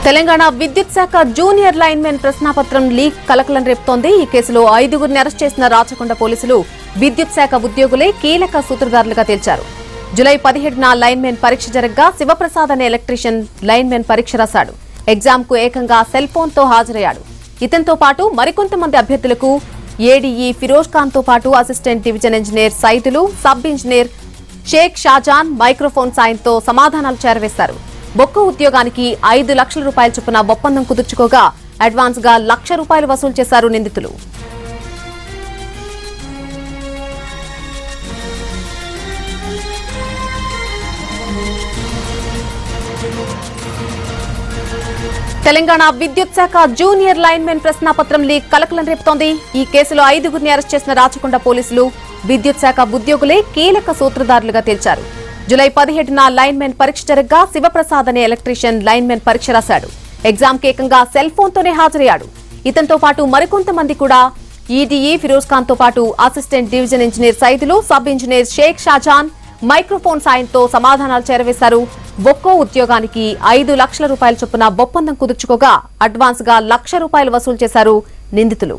తెలంగాణ విద్యుత్ శాఖ junior linemen ప్రశ్నాపత్రం leak కలకలం రేపుతోంది. ఈ కేసులో ఐదుగురిని అరెస్ట్ చేసిన రాచకొండ పోలీసులు విద్యుత్ శాఖ ఉద్యోగులే కీలక సూత్రధారులుగా తేల్చారు. జులై పదిహేడున లైన్మెన్ పరీక్ష జరగ్గా శివప్రసాద్ అనే ఎలక్ట్రీషియన్ లైన్మెన్ పరీక్ష రాశాడు. ఎగ్జామ్కు ఏకంగా సెల్ ఫోన్తో హాజరయ్యాడు. ఇతనితో పాటు మరికొంతమంది అభ్యర్థులకు ఏడీఈ ఫిరోజ్ ఖాన్తో పాటు assistant division engineer Saidulu sub engineer Sheikh Shajan microphone సాయంతో సమాధానాలు చేరవేశారు. బొక్క ఉద్యోగానికి ఐదు లక్షల రూపాయల చొప్పున ఒప్పందం కుదుర్చుకోగా అడ్వాన్స్గా లక్ష రూపాయలు వసూలు చేశారు నిందితులు. తెలంగాణ విద్యుత్ శాఖ జూనియర్ లైన్మెన్ ప్రశ్నాపత్రం లీక్ కలకలం రేపుతోంది. ఈ కేసులో ఐదుగురిని అరెస్ట్ చేసిన రాచకొండ పోలీసులు విద్యుత్ శాఖ ఉద్యోగులే కీలక సూత్రధారులుగా తేల్చారు. జులై పదిహేడున లైన్మెన్ పరీక్ష జరగ్గా శివప్రసాద్ అనే ఎలక్ట్రీషియన్ లైన్మెన్ పరీక్ష రాశాడు. ఎగ్జామ్ కేకంగా సెల్ ఫోన్తోనే హాజరయ్యాడు. ఇతనితో పాటు మరికొంతమంది కూడా ఈడీఈ ఫిరోజ్ ఖాన్తో పాటు assistant division engineer Saidulu sub engineer Sheikh Shajan microphone సాయంతో సమాధానాలు చేరవేశారు. ఒక్కో ఉద్యోగానికి ఐదు లక్షల రూపాయల చొప్పున ఒప్పందం కుదుర్చుకోగా అడ్వాన్స్గా లక్ష రూపాయలు వసూలు చేశారు నిందితులు.